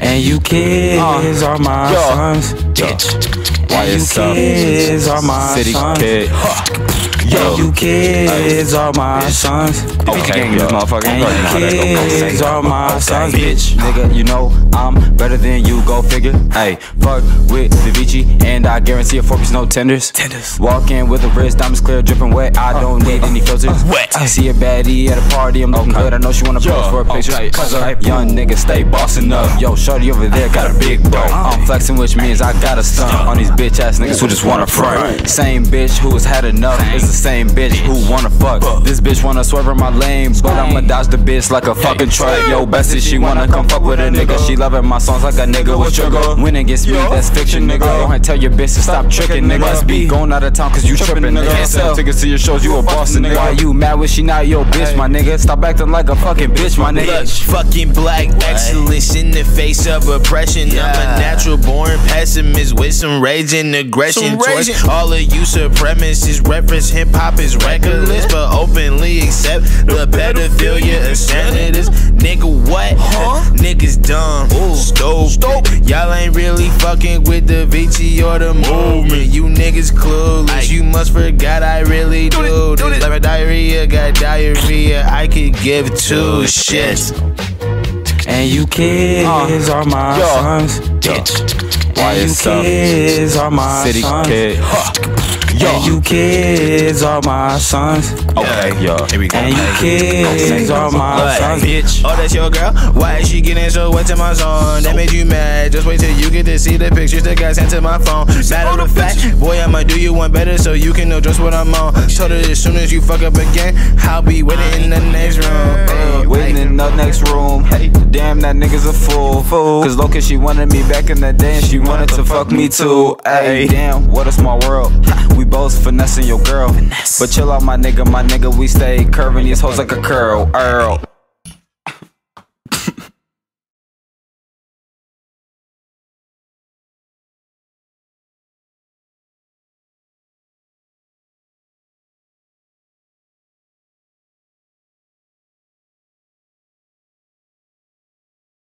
And you kids uh, are my Yo. sons. Why are my City kid. And you kids are my sons. Okay, yo. You kids are my sons, bitch. Nigga, you know I'm better than you, go figure. Hey, fuck with Davici, and I guarantee a piece no tenders. Tenders. Walk in with a wrist, diamonds clear, dripping wet. I don't need any filters. Wet. I see a baddie at a party, I'm looking good. I know she wanna pose for a picture. Cause a young nigga stay bossing up. Yo, shorty over there got a big bro. I'm flexing, which means I got a stunt on these bitch ass niggas who just wanna front. Same bitch who has had enough is the same bitch who wanna fuck. This bitch wanna swerve in my lane, but I'ma dodge the bitch like a fucking truck. Yo, bestie, she wanna come fuck with a nigga. She loving my songs like a nigga with sugar. When it gets me, that's fiction, nigga. Go ahead, tell your bitch to stop tricking, nigga. Must be going out of town cause you tripping, nigga. Can't sell tickets to your shows, you a boss, nigga. Why you mad when she not your bitch, my nigga? Stop acting like a fucking bitch, my nigga. Bitch, fucking black excellence in the face of oppression. I'm a natural born pessimist with some rage and aggression Some towards all of you supremacists. Reference hip hop is reckless, but openly accept the pedophilia of senators. Nigga, what? Huh? Niggas dumb. Stupid. Y'all ain't really fucking with Davici or the movement. You niggas clueless. You must forgot I really do. This life of diarrhea got diarrhea. I could give two shits. And you kids are my Yo. sons. Why And you kids are my City sons. kid. And you kids are my sons. Okay, yo. Here we go. And you kids are my What? sons. Bitch. Oh, that's your girl? Why is she getting so wet to my zone? That made you mad. Just wait till you get to see the pictures that got sent to my phone. Matter of fact, boy, I'ma do you one better so you can know just what I'm on. Told her as soon as you fuck up again, I'll be waiting in the next room. Hey, Waiting in the next room. Hey, damn, that nigga's a fool. fool. Cause Loca, she wanted me back in the day and she wanted to fuck me too. Hey, damn, what a small world. We both finessing your girl. But chill out, my nigga, my nigga, we stay curving these hoes like a curl. Earl.